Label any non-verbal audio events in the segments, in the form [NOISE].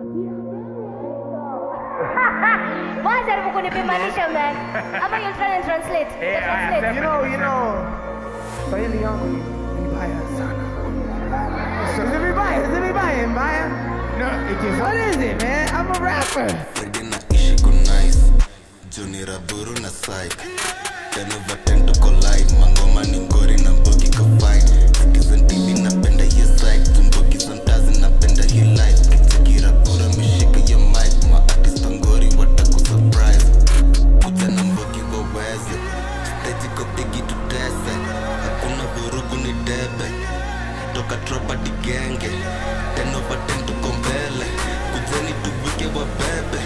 [LAUGHS] Wajaribu kunipimanisha man. [LAUGHS] Ama you'll try and translate. Yeah, translate. You know, you know, Swahili yangu ni vibaya sana. Is it vibaya? Is it vibaya? Mbaya? No, it is What is it, man? I'm a rapper. Friday naishi kunice Juni Raburu na psych vurugu ni debe Toka tropa digenge Ten ten tuko mbele kuzeni tuvuke wabebe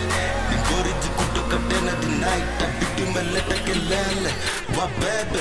Ni ngori ji kutoka tena tonight Tabidi kelele Wabebe